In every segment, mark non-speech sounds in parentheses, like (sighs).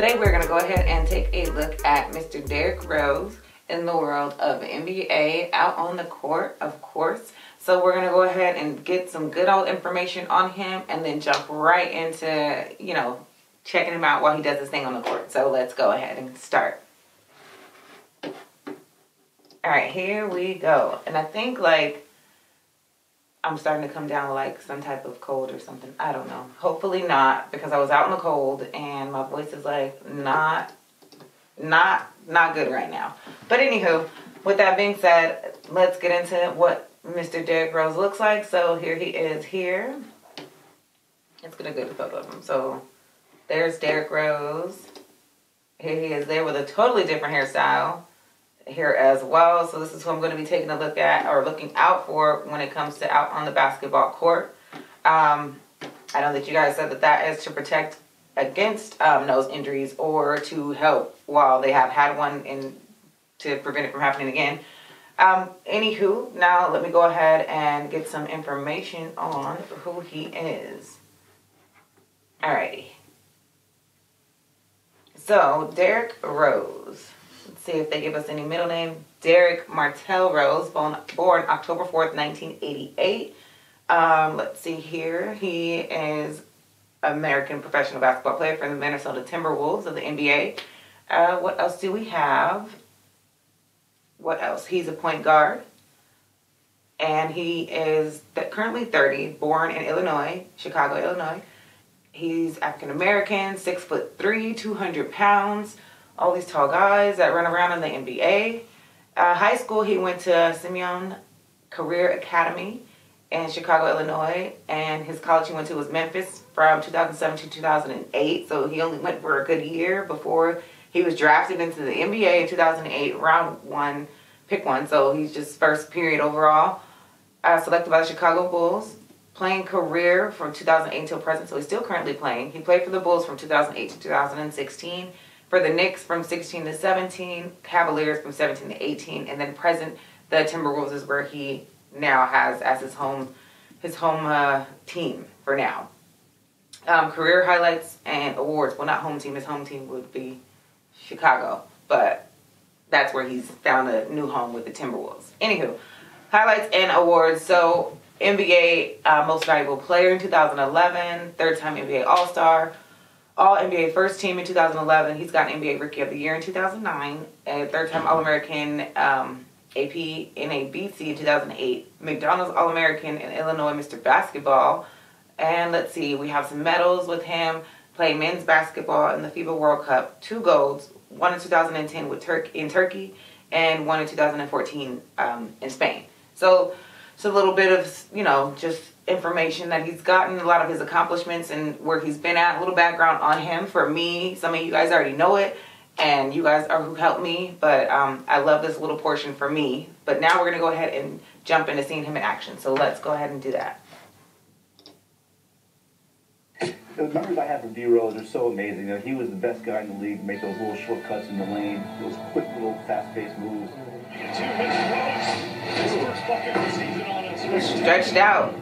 Today we're going to go ahead and take a look at Mr. Derrick Rose in the world of NBA out on the court, of course. So we're going to go ahead and get some good old information on him and then jump right into, you know, checking him out while he does his thing on the court. So let's go ahead and start. All right, here we go. And I think like I'm starting to come down like some type of cold or something. I don't know. Hopefully not because I was out in the cold and my voice is like not not not good right now. But anywho, with that being said, let's get into what Mr. Derrick Rose looks like. So here he is here. It's gonna go to both of them. So there's Derrick Rose. Here he is there with a totally different hairstyle here as well. So this is who I'm going to be taking a look at or looking out for when it comes to out on the basketball court. Um, I know that you guys said that that is to protect against um, nose injuries or to help while they have had one and to prevent it from happening again. Um, anywho, now let me go ahead and get some information on who he is. Alrighty. So, Derrick Rose. Let's see if they give us any middle name. Derrick Martell Rose, born, born October 4th, 1988. Um, let's see here. He is American professional basketball player for the Minnesota Timberwolves of the NBA. Uh, what else do we have? What else? He's a point guard. And he is currently 30, born in Illinois, Chicago, Illinois. He's African American, six foot three, 200 pounds all these tall guys that run around in the NBA. Uh, high school, he went to Simeon Career Academy in Chicago, Illinois, and his college he went to was Memphis from 2007 to 2008. So he only went for a good year before he was drafted into the NBA in 2008, round one, pick one. So he's just first period overall, uh, selected by the Chicago Bulls. Playing career from 2008 until present, so he's still currently playing. He played for the Bulls from 2008 to 2016 for the Knicks from 16 to 17, Cavaliers from 17 to 18, and then present the Timberwolves is where he now has as his home his home uh, team for now. Um, career highlights and awards. Well, not home team. His home team would be Chicago, but that's where he's found a new home with the Timberwolves. Anywho, highlights and awards. So NBA uh, Most Valuable Player in 2011, third time NBA All Star, all NBA first team in 2011. He's got NBA Rookie of the Year in 2009, a third time All American um, AP NABC in 2008, McDonald's All American in Illinois Mr. Basketball. And let's see, we have some medals with him. Played men's basketball in the FIBA World Cup, two golds, one in 2010 with Turk in Turkey, and one in 2014 um, in Spain. So it's a little bit of you know just information that he's gotten, a lot of his accomplishments and where he's been at, a little background on him for me. Some of you guys already know it and you guys are who helped me, but um, I love this little portion for me. But now we're going to go ahead and jump into seeing him in action. So let's go ahead and do that. The numbers I have for D Rose are so amazing. You know, he was the best guy in the league to make those little shortcuts in the lane, those quick little fast-paced moves. Stretched out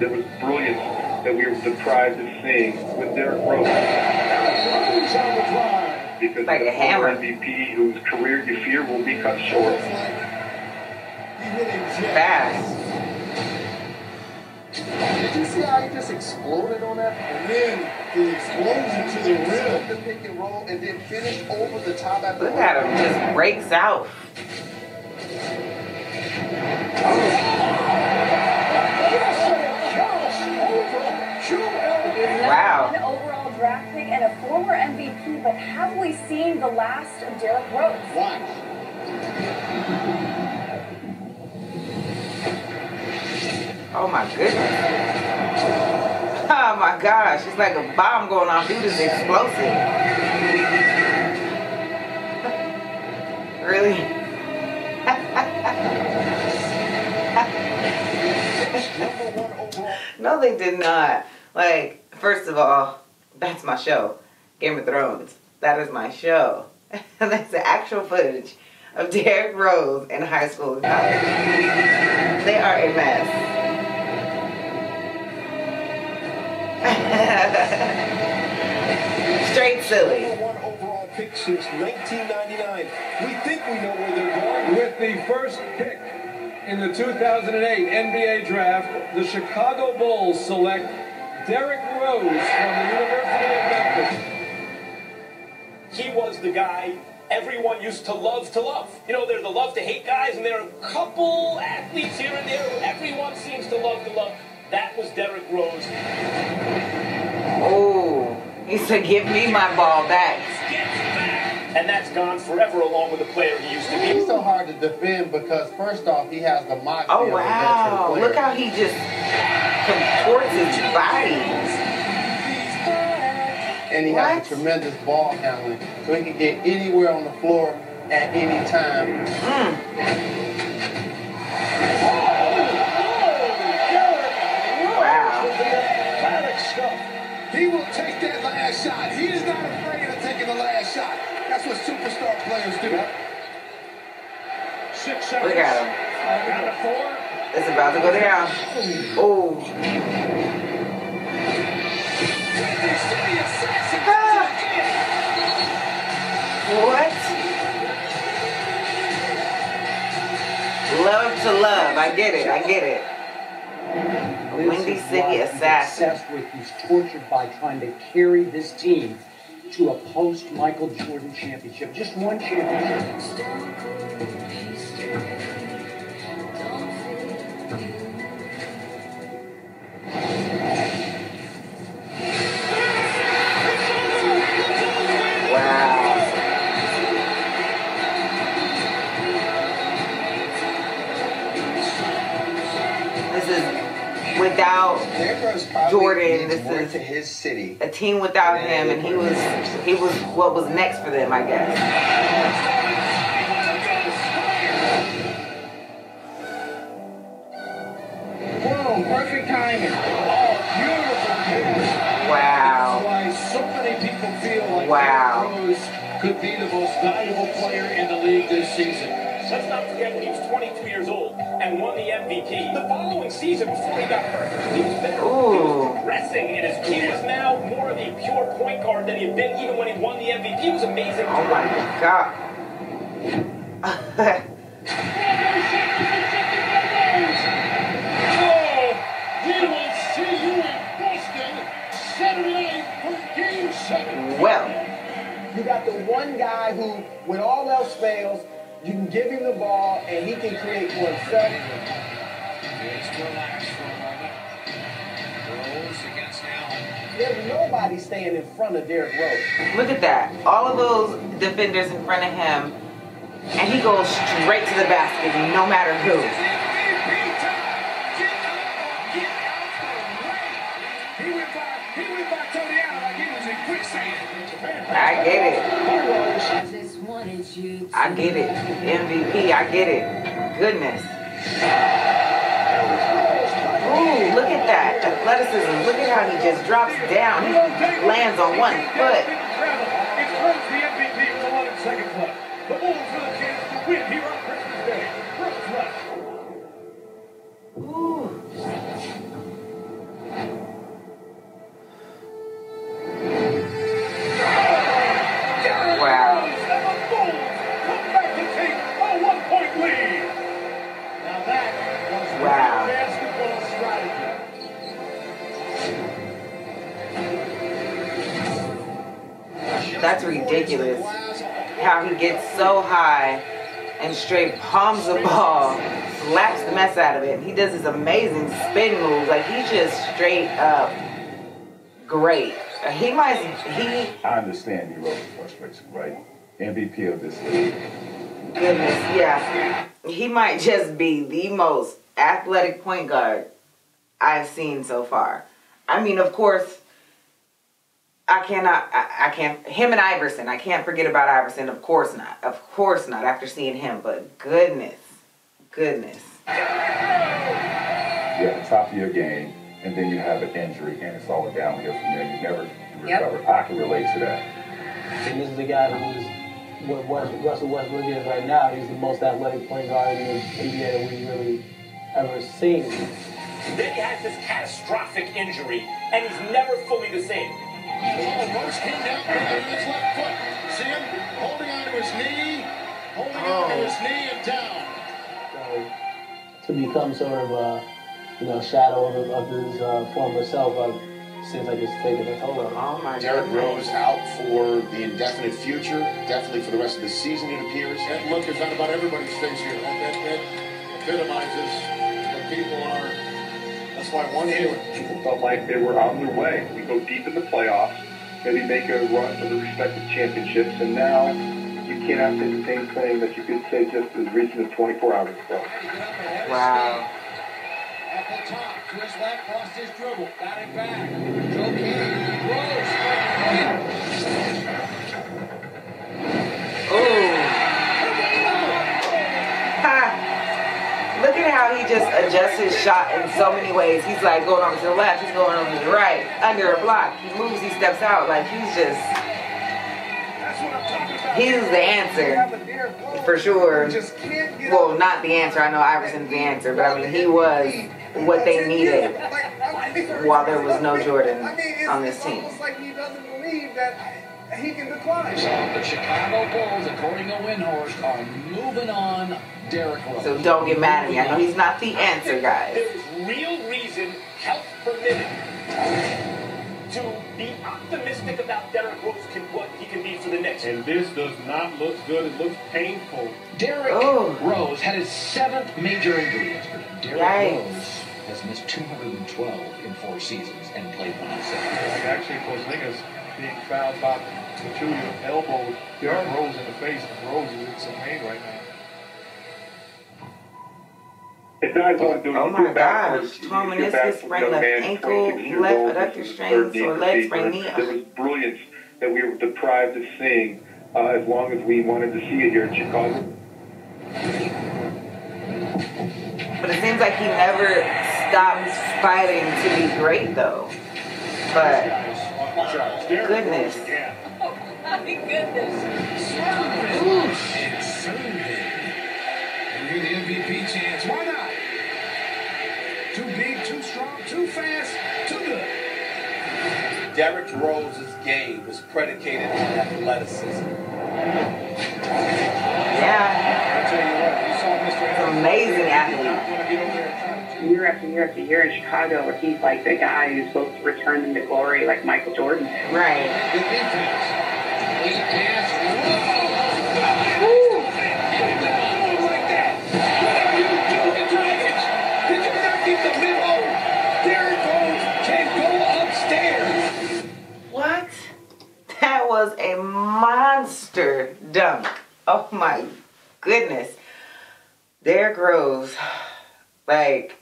that was brilliant that we were deprived of seeing with Derrick Rose. Because like a hammer. MVP whose career you fear will be cut short. Fast. Did you see how he just exploded on that? And then the explosion to the rim. The pick and roll and then finish over the top at the Look at him, just breaks out. But have we seen the last of Derrick Rose? Watch. Oh my goodness. Oh my gosh, it's like a bomb going off. Dude is explosive. (laughs) really? (laughs) no, they did not. Like, First of all, that's my show, Game of Thrones. That is my show. (laughs) that's the actual footage of Derrick Rose in high school and college. They are a mess. (laughs) Straight silly. pick since 1999. We think we know where they're going. With the first pick in the 2008 NBA draft, the Chicago Bulls select Derrick Rose from the University of Memphis. He was the guy everyone used to love to love. You know, they're the love to hate guys, and there are a couple athletes here and there who everyone seems to love to love. That was Derrick Rose. Oh, he said, "Give me my ball back." And that's gone forever along with the player he used to be. He's so hard to defend because first off, he has the moxie Oh of a wow! Look how he just contorts his body. And he What? has a tremendous ball handling, so he can get anywhere on the floor at any time. Wow. Emphatic stuff. He will take that last shot. He is not afraid of taking the last shot. That's what superstar players do. Six Look at him. Down to four. It's about to go down. Oh. To love. I get it. I get it. Windy City Assassin. Obsessed with, he's tortured by trying to carry this team to a post Michael Jordan championship. Just one championship. This is without Derrick Rose probably Jordan, this is- his city. a team without him, and he was he was what was next for them, I guess. Perfect timing. Beautiful pass. Wow. Why so many people feel like Wow. Rose could be the most valuable player in the league this season. Let's not forget he's 22 years old and won the MVP. The following season, before he got hurt, he was better. He was progressing, and his he was now more of a pure point guard than he had been even when he won the MVP. It was amazing. Oh my god. (laughs) Oh, we will see you in Boston Saturday night for Game 7. well, You got the one guy who, when all else fails, you can give him the ball and he can create for himself. Let's relax for a moment. Rose against Allen. There's nobody staying in front of Derrick Rose. look at that. All of those defenders in front of him, and he goes straight to the basket, no matter who. MVP time. Get up, get out the way. He went by, he went by Tony Allen like he was in. I get it. I get it. MVP, I get it. Goodness. Ooh, look at that. Athleticism. Look at how he just drops down. He lands on one foot. How he gets so high and straight palms the ball, slaps the mess out of it. He does his amazing spin moves. Like he's just straight up great. He might he I understand D Rose's frustration, right? MVP of this league. goodness, yeah. He might just be the most athletic point guard I've seen so far. I mean, of course, I cannot, I, I can't, him and Iverson, I can't forget about Iverson, of course not. Of course not after seeing him, but goodness, goodness. You're at the top of your game, and then you have an injury, and it's all downhill from there. You never Yep. recover. I can relate to that. And this is the guy who's what Russell Westbrook is right now. He's the most athletic point guard in the NBA that we've really ever seen. Then he has this catastrophic injury, and he's never fully the same. Oh, Rose came down with on his left foot. See him holding onto his knee, holding Oh. onto his knee and down. So to become sort of a you know shadow of, of his uh, former self, uh, seems like it's taking a toll on him. Oh my Derrick goodness. Rose out for the indefinite future, definitely for the rest of the season, it appears. That look is on about everybody's face here. That, that, that epitomizes what people are. That's why one feeling. People felt like they were on their way. We go deep in the playoffs, maybe make a run for the respective championships, and now you cannot say the same thing that you could say just as recent as 24 hours ago. Wow. At the top, to his lost his dribble, got it back. Joe King, Rose, he just adjusts his shot in so many ways. He's like going over to the left, he's going over to the right, under a block. He moves, he steps out. Like he's just, he's the answer for sure. Well, not the answer. I know Iverson's the answer, but I mean, he was what they needed while there was no Jordan on this team. He doesn't believe that he can decline. So the Chicago Bulls, according to Windhorst, are moving on. So don't get mad at me. I know he's not the answer, guys. There is real reason, health permitted, to be optimistic about Derrick Rose can what he can be for the next year. And this does not look good. It looks painful. Derrick Oh. Rose had his seventh major injury yesterday. Derrick Yikes. Rose has missed 212 in four seasons and played 107. Like actually, Porzingis being fouled by Pachulia elbowed Derrick Rose in the face, and Rose is in some pain right now. If guys want to do Oh my feel bad gosh. for- Torn you feel bad meniscus, sprained left ankle, 26 left old, adductor this is strain, third sore leg, this sprained knee. There was brilliance that we were deprived of seeing uh, as long as we wanted to see it here in Chicago. But it seems like he never stops fighting to be great, though. But Watch out. Derrick Goodness. Rose again. My goodness. And you're the MVP chance. Fast, too good. Derrick Rose's game was predicated on athleticism. yeah, I what, you saw Mr. Anderson. amazing athlete. Not gonna get over there and try to year after year after year in Chicago where he's like the guy who's supposed to return them to glory like Michael Jordan. Right. Was a monster dunk. Oh my goodness. Derrick Rose, (sighs) like,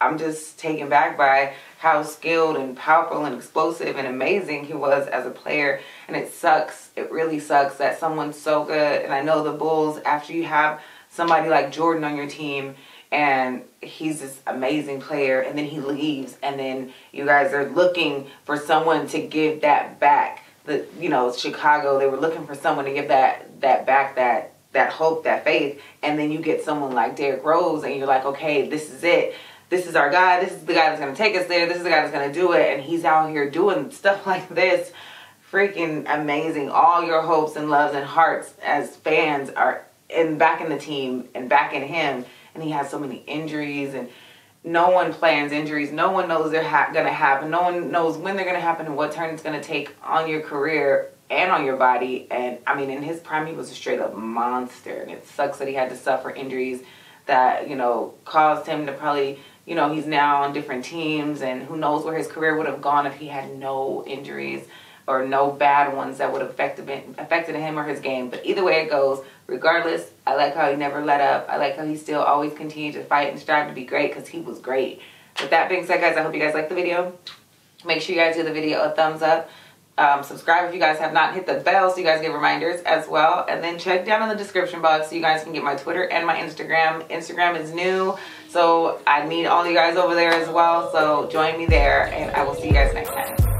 I'm just taken back by how skilled and powerful and explosive and amazing he was as a player. And it sucks. It really sucks that someone's so good. And I know the Bulls, after you have somebody like Jordan on your team and he's this amazing player and then he leaves and then you guys are looking for someone to give that back. The you know, Chicago, they were looking for someone to give that that back that that hope, that faith, and then you get someone like Derrick Rose and you're like, okay, this is it. This is our guy. This is the guy that's gonna take us there. This is the guy that's gonna do it. And he's out here doing (laughs) stuff like this. Freaking amazing. All your hopes and loves and hearts as fans are in back in the team and back in him. And he has so many injuries and no one plans injuries. No one knows they're ha- gonna happen. No one knows when they're gonna happen and what turn it's gonna take on your career and on your body. And I mean, in his prime, he was a straight up monster. And it sucks that he had to suffer injuries that you know caused him to probably you know he's now on different teams and who knows where his career would have gone if he had no injuries or no bad ones that would have affected affected him or his game. But either way it goes, regardless, I like how he never let up. I like how he still always continued to fight and strive to be great because he was great. With that being said, guys, I hope you guys like the video. Make sure you guys give the video a thumbs up. Um, subscribe if you guys have not hit the bell so you guys get reminders as well. And then check down in the description box so you guys can get my Twitter and my Instagram. Instagram is new, so I need all you guys over there as well. So join me there, and I will see you guys next time.